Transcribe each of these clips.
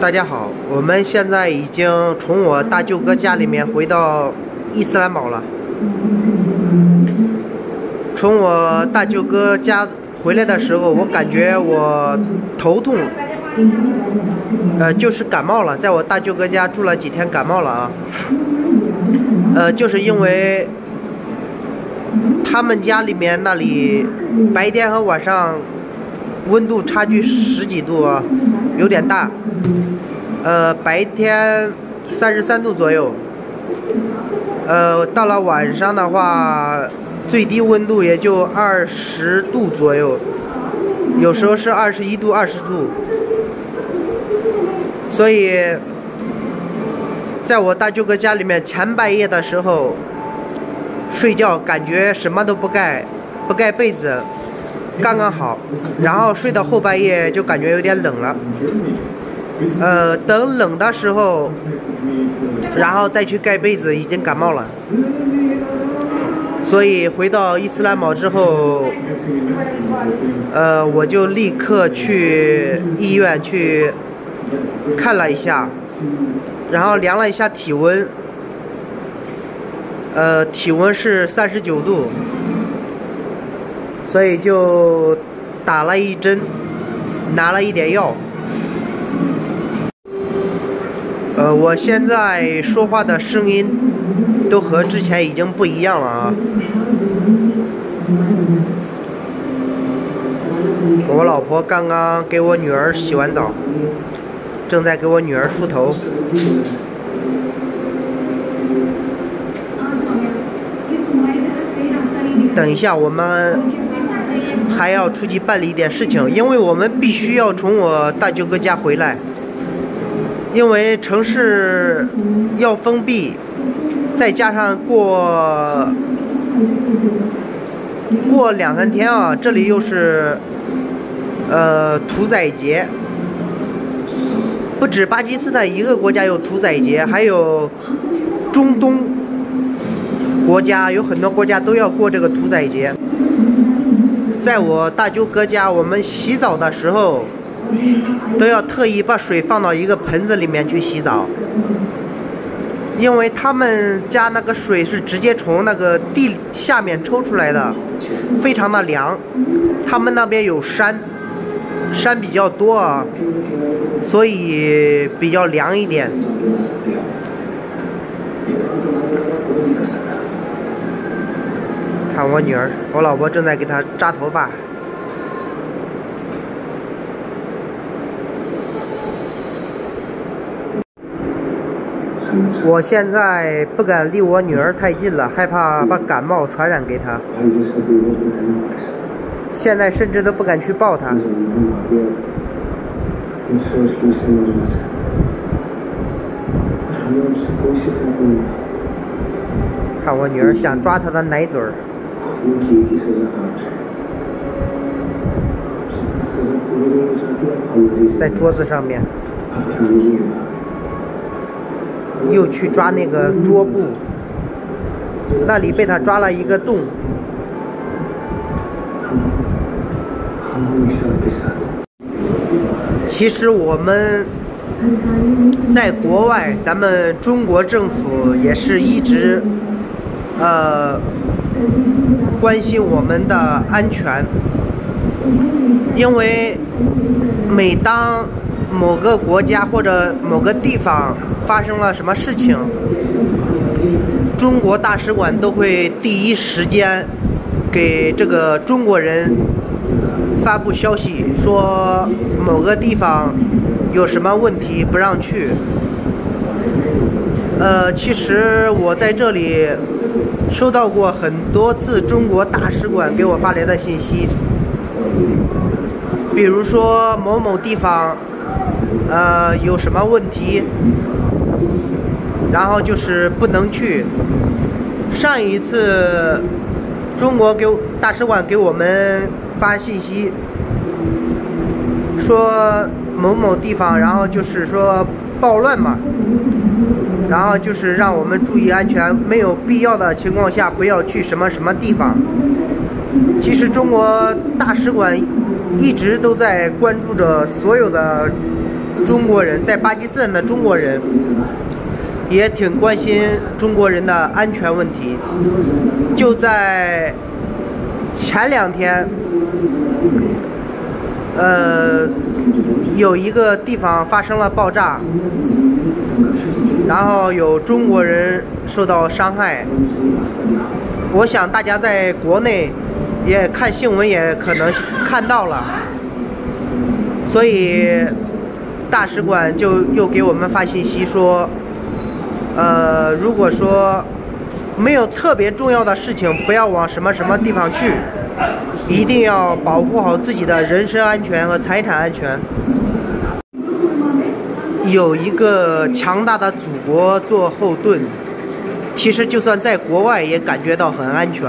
大家好，我们现在已经从我大舅哥家里面回到伊斯兰堡了。从我大舅哥家回来的时候，我感觉我头痛，呃，就是感冒了。在我大舅哥家住了几天，感冒了啊。呃，就是因为他们家里面那里白天和晚上温度差距十几度啊，有点大。呃，白天三十三度左右，呃，到了晚上的话，最低温度也就二十度左右，有时候是二十一度、二十度。所以，在我大舅哥家里面前半夜的时候睡觉，感觉什么都不盖，不盖被子，刚刚好。然后睡到后半夜就感觉有点冷了。呃，等冷的时候，然后再去盖被子，已经感冒了。所以回到伊斯兰堡之后，呃，我就立刻去医院去看了一下，然后量了一下体温，呃，体温是三十九度，所以就打了一针，拿了一点药。呃，我现在说话的声音都和之前已经不一样了啊。我老婆刚刚给我女儿洗完澡，正在给我女儿梳头。等一下，我们还要出去办理一点事情，因为我们必须要从我大舅哥家回来。因为城市要封闭，再加上过过两三天啊，这里又是呃屠宰节，不止巴基斯坦一个国家有屠宰节，还有中东国家有很多国家都要过这个屠宰节。在我大舅哥家，我们洗澡的时候。都要特意把水放到一个盆子里面去洗澡，因为他们家那个水是直接从那个地下面抽出来的，非常的凉。他们那边有山，山比较多啊，所以比较凉一点。看我女儿，我老婆正在给她扎头发。我现在不敢离我女儿太近了，害怕把感冒传染给她。现在甚至都不敢去抱她。看我女儿想抓她的奶嘴儿，在桌子上面。又去抓那个桌布，那里被他抓了一个洞。其实我们在国外，咱们中国政府也是一直呃关心我们的安全，因为每当某个国家或者某个地方。发生了什么事情？中国大使馆都会第一时间给这个中国人发布消息，说某个地方有什么问题不让去。呃，其实我在这里收到过很多次中国大使馆给我发来的信息，比如说某某地方呃有什么问题。然后就是不能去。上一次，中国给大使馆给我们发信息，说某某地方，然后就是说暴乱嘛，然后就是让我们注意安全，没有必要的情况下不要去什么什么地方。其实中国大使馆一直都在关注着所有的中国人，在巴基斯坦的中国人也挺关心中国人的安全问题。就在前两天，呃，有一个地方发生了爆炸，然后有中国人受到伤害。我想大家在国内也看新闻，也可能看到了，所以大使馆就又给我们发信息说，呃，如果说没有特别重要的事情，不要往什么什么地方去，一定要保护好自己的人身安全和财产安全。有一个强大的祖国做后盾。其实，就算在国外，也感觉到很安全。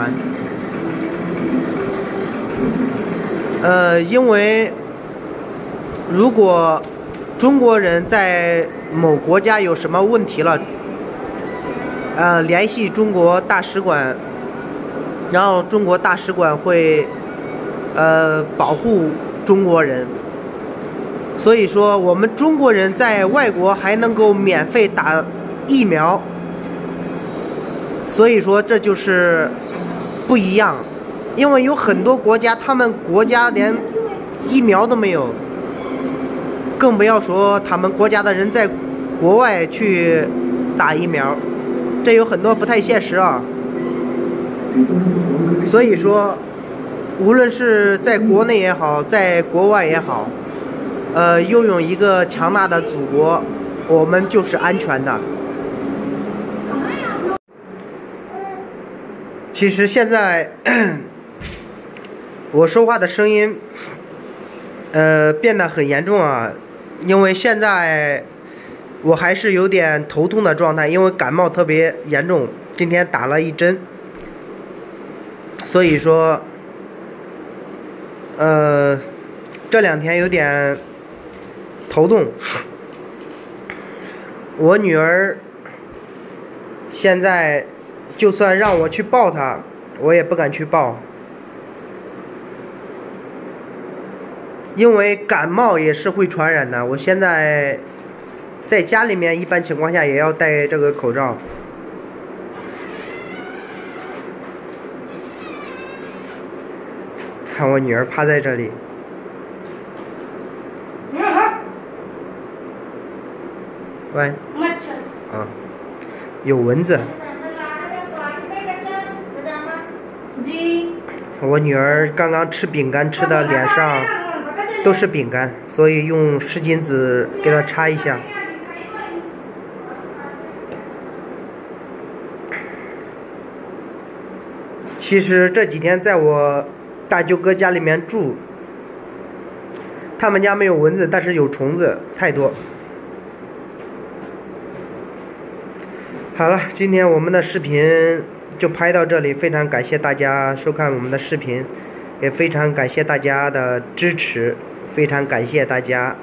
呃，因为如果中国人在某国家有什么问题了，呃，联系中国大使馆，然后中国大使馆会呃保护中国人。所以说，我们中国人在外国还能够免费打疫苗。所以说这就是不一样，因为有很多国家，他们国家连疫苗都没有，更不要说他们国家的人在国外去打疫苗，这有很多不太现实啊。所以说，无论是在国内也好，在国外也好，呃，拥有一个强大的祖国，我们就是安全的。其实现在我说话的声音，呃，变得很严重啊，因为现在我还是有点头痛的状态，因为感冒特别严重，今天打了一针，所以说，呃，这两天有点头痛。我女儿现在。就算让我去抱她，我也不敢去抱，因为感冒也是会传染的。我现在在家里面，一般情况下也要戴这个口罩。看我女儿趴在这里，喂，啊，有蚊子。我女儿刚刚吃饼干，吃的脸上都是饼干，所以用湿巾纸给她擦一下。其实这几天在我大舅哥家里面住，他们家没有蚊子，但是有虫子太多。好了，今天我们的视频。就拍到这里，非常感谢大家收看我们的视频，也非常感谢大家的支持，非常感谢大家。